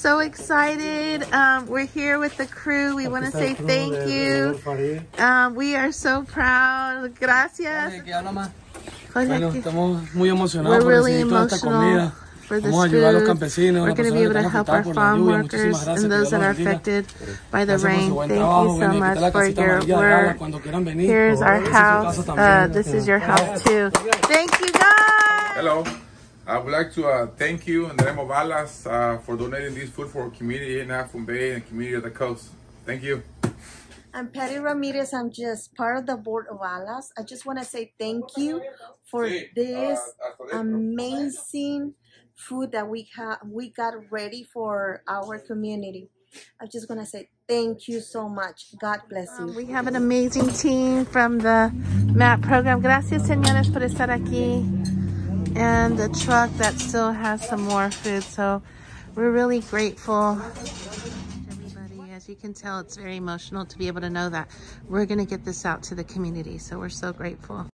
so excited. Um, we're here with the crew. We want to say thank you. Um, we are so proud. Gracias. Bueno, estamos muy emocionados We're por really recibir toda esta emotional comida. for this Vamos a ayudar a los food. campesinos, We're going to be able to help our afectadas por la farm workers and those that are affected by the rain. Thank you so Ven, esta es much for your amarilla de agua work. cuando quieran venir. Here's our Esta es su house. Uh, this is your house too. Thank you guys. Hello. I would like to uh, thank you in the name of Alas uh, for donating this food for our community in Half Moon Bay and community of the coast. Thank you. I'm Patty Ramirez. I'm just part of the board of Alas. I just want to say thank you for this amazing food that we have we got ready for our community. I'm just want to say thank you so much. God bless you. We have an amazing team from the MAP program. Gracias, señores, por estar aquí. And the truck that still has some more food. So we're really grateful. Everybody, as you can tell, it's very emotional to be able to know that we're going to get this out to the community. So we're so grateful.